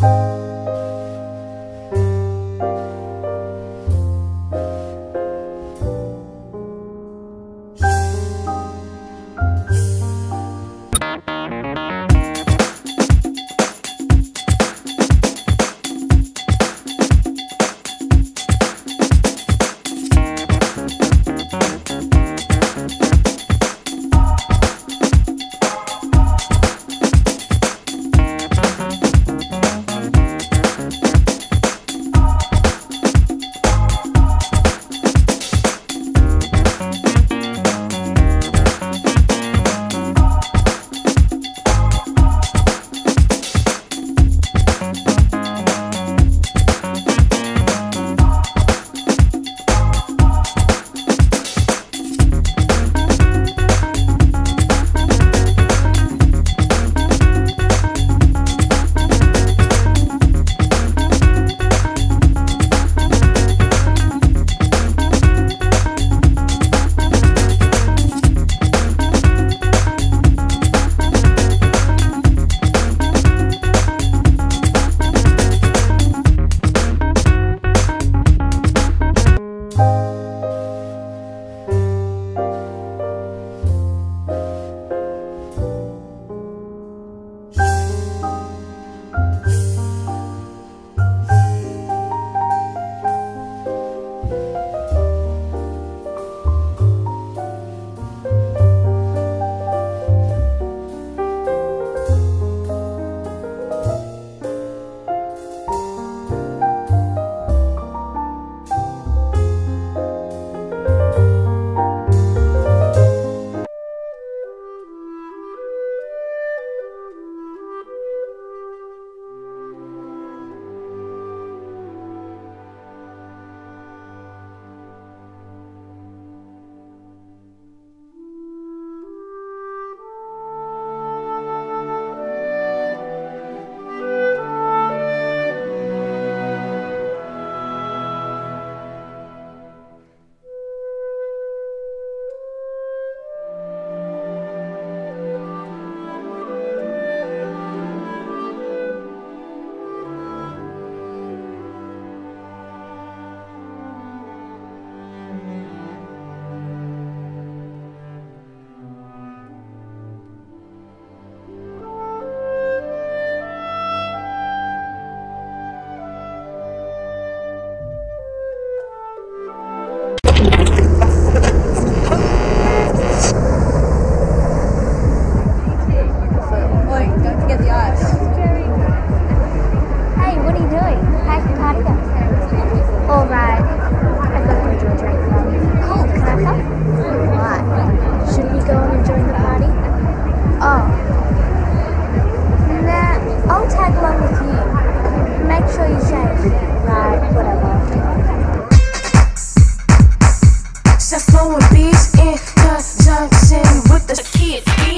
了。It's me.